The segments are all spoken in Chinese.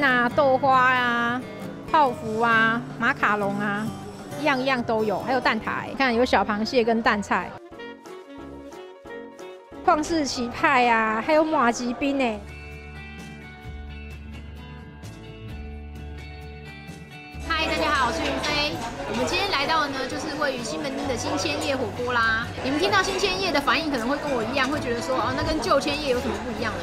丁啊、豆花啊、泡芙啊、马卡龙啊，样样都有，还有蛋挞，看有小螃蟹跟蛋菜，旷世奇派啊，还有马吉冰呢。嗨，大家好，我是云飞。我们今天来到的呢，就是位于西门町的新千叶火锅啦。你们听到新千叶的反应，可能会跟我一样，会觉得说，哦，那跟旧千叶有什么不一样呢？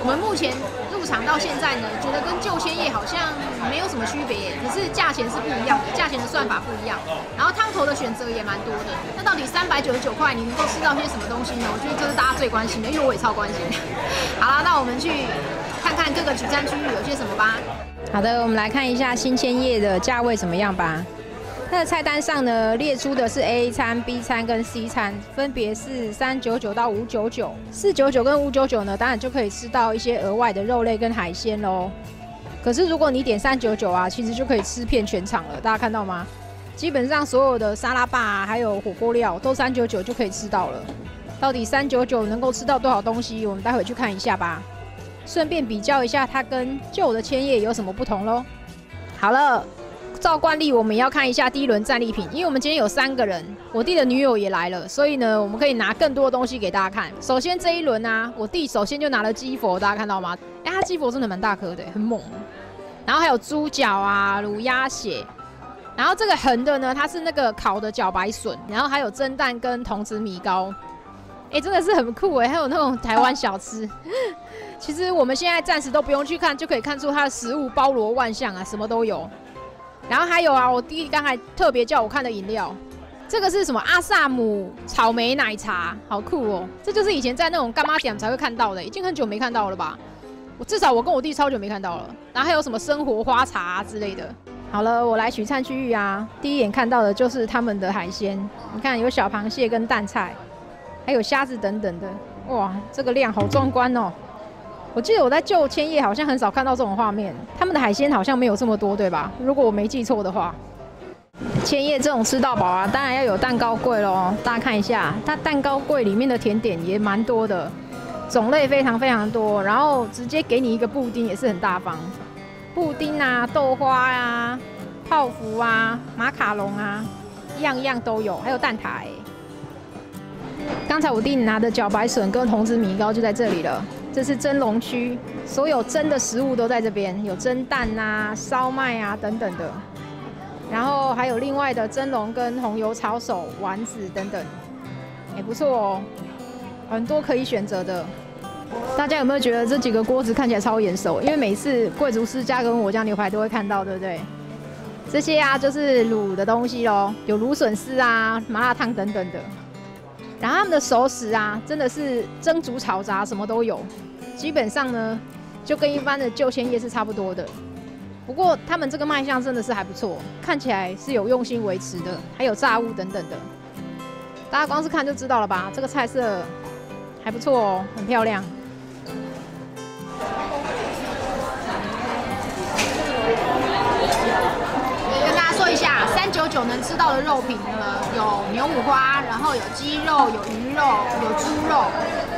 我们目前入场到现在呢，觉得跟旧千叶好像没有什么区别，可是价钱是不一样的，价钱的算法不一样，然后汤头的选择也蛮多的。那到底三百九十九块你能够吃到些什么东西呢？我觉得这是大家最关心的，因为我也超关心。好了，那我们去看看各个取餐区域有些什么吧。好的，我们来看一下新千叶的价位怎么样吧。它的菜单上呢，列出的是 A 餐、B 餐跟 C 餐，分别是三九九到五九九。四九九跟五九九呢，当然就可以吃到一些额外的肉类跟海鲜喽。可是如果你点三九九啊，其实就可以吃遍全场了。大家看到吗？基本上所有的沙拉吧还有火锅料都三九九就可以吃到了。到底三九九能够吃到多少东西？我们待会去看一下吧。顺便比较一下它跟旧的千叶有什么不同喽。好了。照惯例，我们要看一下第一轮战利品，因为我们今天有三个人，我弟的女友也来了，所以呢，我们可以拿更多的东西给大家看。首先这一轮啊，我弟首先就拿了鸡佛，大家看到吗？哎，他鸡佛真的蛮大颗的，很猛。然后还有猪脚啊、卤鸭血，然后这个横的呢，它是那个烤的茭白笋，然后还有蒸蛋跟童子米糕，哎，真的是很酷哎，还有那种台湾小吃。其实我们现在暂时都不用去看，就可以看出它的食物包罗万象啊，什么都有。然后还有啊，我弟弟刚才特别叫我看的饮料，这个是什么？阿萨姆草莓奶茶，好酷哦！这就是以前在那种干妈点才会看到的，已经很久没看到了吧？我至少我跟我弟超久没看到了。然后还有什么生活花茶之类的。好了，我来取餐区域啊，第一眼看到的就是他们的海鲜，你看有小螃蟹跟蛋菜，还有虾子等等的，哇，这个量好壮观哦！我记得我在旧千叶好像很少看到这种画面，他们的海鲜好像没有这么多，对吧？如果我没记错的话，千叶这种吃到饱啊，当然要有蛋糕柜喽。大家看一下，它蛋糕柜里面的甜点也蛮多的，种类非常非常多，然后直接给你一个布丁也是很大方，布丁啊、豆花啊、泡芙啊、马卡龙啊，样样都有，还有蛋挞。刚才我弟拿的茭白笋跟童子米糕就在这里了。这是蒸笼区，所有蒸的食物都在这边，有蒸蛋啊、烧麦啊等等的，然后还有另外的蒸笼跟红油抄手丸子等等，也不错哦，很多可以选择的。大家有没有觉得这几个锅子看起来超眼熟？因为每次贵族世家跟我家牛排都会看到，对不对？这些啊就是卤的东西喽，有芦笋丝啊、麻辣烫等等的。然后他们的熟食啊，真的是蒸、煮、炒、炸，什么都有。基本上呢，就跟一般的旧千叶是差不多的。不过他们这个卖相真的是还不错，看起来是有用心维持的，还有炸物等等的。大家光是看就知道了吧？这个菜色还不错哦，很漂亮。三九九能吃到的肉品呢，有牛五花，然后有鸡肉、有鱼肉、有猪肉，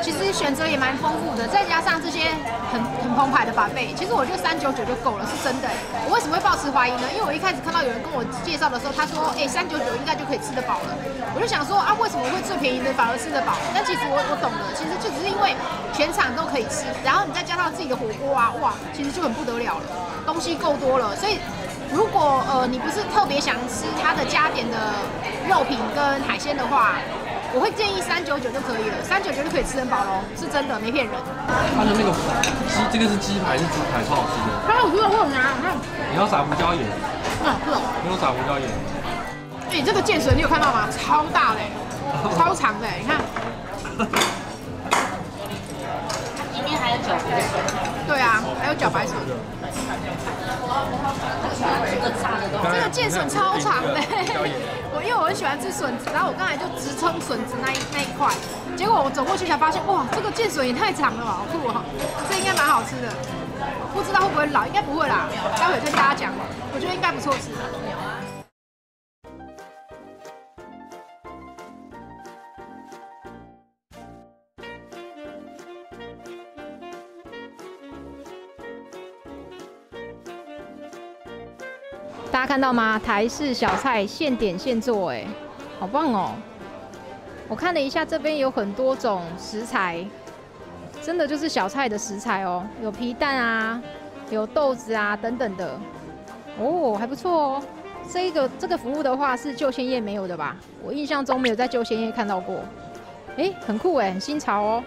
其实选择也蛮丰富的。再加上这些很很澎湃的板贝，其实我觉得三九九就够了，是真的。我为什么会抱持怀疑呢？因为我一开始看到有人跟我介绍的时候，他说，哎，三九九应该就可以吃得饱了。我就想说啊，为什么会最便宜的反而吃得饱？但其实我我懂了，其实就只是因为全场都可以吃，然后你再加上自己的火锅啊，哇，其实就很不得了了，东西够多了，所以。如果呃你不是特别想吃它的加点的肉品跟海鲜的话，我会建议三九九就可以了，三九九就可以吃很饱喽，是真的没骗人。它的那个鸡，这个是鸡排是猪排，超好吃的。它有我有拿，看。你要撒胡椒盐。嗯，是哦。没有撒胡椒盐。哎，这个剑神你有看到吗？超大嘞，超长的，你看。里面还有茭白笋。对啊，还有茭白笋。这个剑笋超长的，我因为我很喜欢吃笋子，然后我刚才就直冲笋子那一那一块，结果我走过去才发现，哇，这个剑笋也太长了吧，好酷啊！这应该蛮好吃的，不知道会不会老，应该不会啦，待会跟大家讲，我觉得应该不错吃。大家看到吗？台式小菜现点现做，哎，好棒哦！我看了一下，这边有很多种食材，真的就是小菜的食材哦，有皮蛋啊，有豆子啊等等的，哦，还不错哦。这个这个服务的话是旧鲜叶没有的吧？我印象中没有在旧鲜叶看到过。哎，很酷哎，很新潮哦。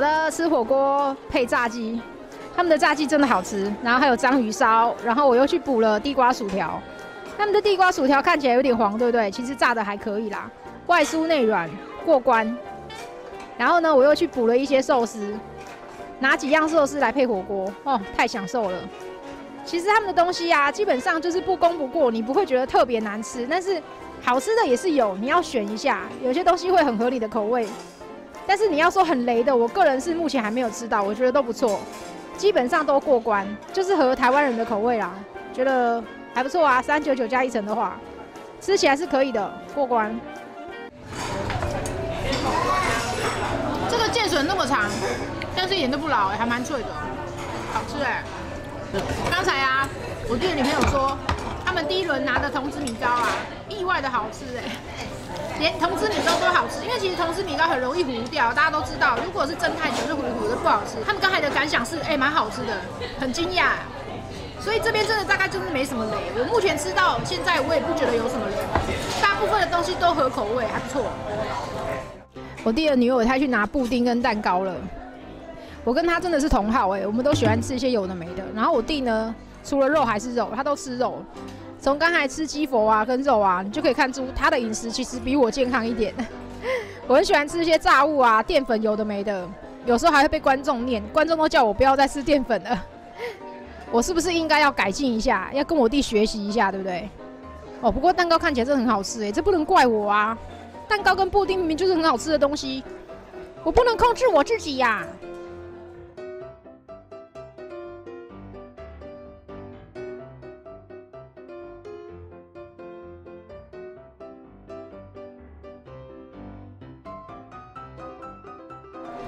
好的，吃火锅配炸鸡，他们的炸鸡真的好吃。然后还有章鱼烧，然后我又去补了地瓜薯条。他们的地瓜薯条看起来有点黄，对不对？其实炸的还可以啦，外酥内软，过关。然后呢，我又去补了一些寿司，拿几样寿司来配火锅，哦，太享受了。其实他们的东西啊，基本上就是不攻不过，你不会觉得特别难吃，但是好吃的也是有，你要选一下，有些东西会很合理的口味。但是你要说很雷的，我个人是目前还没有吃到，我觉得都不错，基本上都过关，就是合台湾人的口味啦，觉得还不错啊。三九九加一层的话，吃起来是可以的，过关。这个剑笋那么长，但是一点都不老，还蛮脆的，好吃哎。刚才啊，我记得女朋友说，他们第一轮拿的童子米糕啊，意外的好吃哎。连同汁米糕都好吃，因为其实同汁米糕很容易糊掉，大家都知道。如果是蒸太久，就糊糊的不好吃。他们刚才的感想是，哎，蛮好吃的，很惊讶。所以这边真的大概就是没什么雷。我目前吃到现在，我也不觉得有什么雷，大部分的东西都合口味，还不错。我弟的女友她去拿布丁跟蛋糕了，我跟他真的是同好哎，我们都喜欢吃一些有的没的。然后我弟呢，除了肉还是肉，他都吃肉。从刚才吃鸡佛啊跟肉啊，你就可以看出他的饮食其实比我健康一点。我很喜欢吃一些炸物啊，淀粉有的没的，有时候还会被观众念，观众都叫我不要再吃淀粉了。我是不是应该要改进一下，要跟我弟学习一下，对不对？哦，不过蛋糕看起来真的很好吃哎，这不能怪我啊。蛋糕跟布丁明明就是很好吃的东西，我不能控制我自己呀。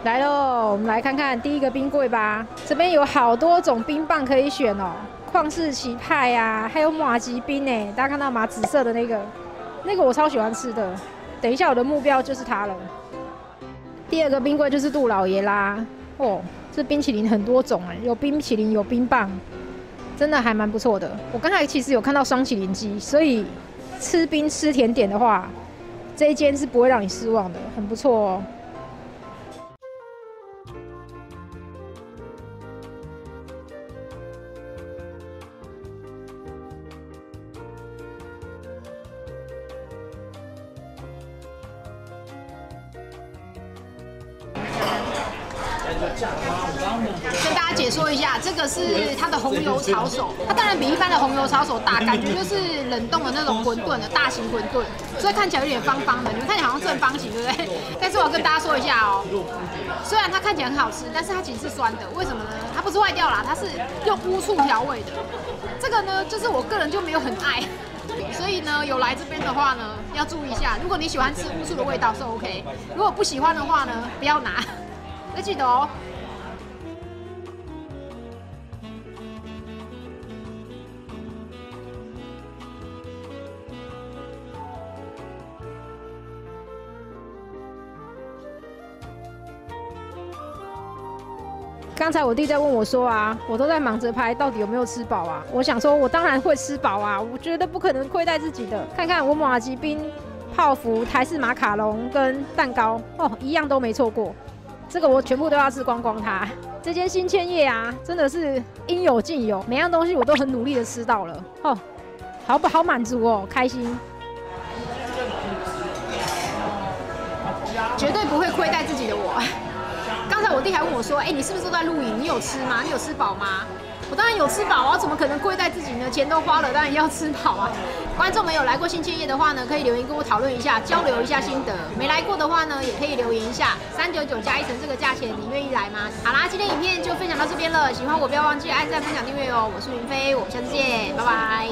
来喽，我们来看看第一个冰柜吧。这边有好多种冰棒可以选哦，旷世奇派呀，还有马吉冰呢。大家看到吗？紫色的那个，那个我超喜欢吃的。等一下，我的目标就是它了。第二个冰柜就是杜老爷啦。哦，这冰淇淋很多种哎，有冰淇淋，有冰棒，真的还蛮不错的。我刚才其实有看到双淇淋机，所以吃冰吃甜点的话，这一间是不会让你失望的，很不错哦。跟大家解说一下，这个是它的红油炒手，它当然比一般的红油炒手大，感觉就是冷冻的那种馄饨的大型馄饨，所以看起来有点方方的。你们看起来好像正方形，对不对？但是我跟大家说一下哦，虽然它看起来很好吃，但是它其实是酸的。为什么呢？它不是坏掉啦，它是用乌醋调味的。这个呢，就是我个人就没有很爱，所以呢，有来这边的话呢，要注意一下。如果你喜欢吃乌醋的味道是 OK，如果不喜欢的话呢，不要拿。要记得哦。刚才我弟在问我说啊，我都在忙着拍，到底有没有吃饱啊？我想说，我当然会吃饱啊，我觉得不可能亏待自己的。看看我马吉冰、泡芙、台式马卡龙跟蛋糕，哦，一样都没错过。这个我全部都要吃光光它。这间新千叶啊，真的是应有尽有，每样东西我都很努力的吃到了，哦，好不好满足哦，开心，绝对不会亏待自己的我。刚才我弟还问我说，哎，你是不是都在露营？你有吃吗？你有吃饱吗？我当然有吃饱啊，怎么可能亏待自己呢？钱都花了，当然要吃饱啊。观众们有来过新千叶的话呢，可以留言跟我讨论一下，交流一下心得。没来过的话呢，也可以留言一下，三九九加一层这个价钱，你愿意来吗？好啦，今天影片就分享到这边了，喜欢我不要忘记按赞、分享、订阅哦。我是云飞，我们下次见，拜拜。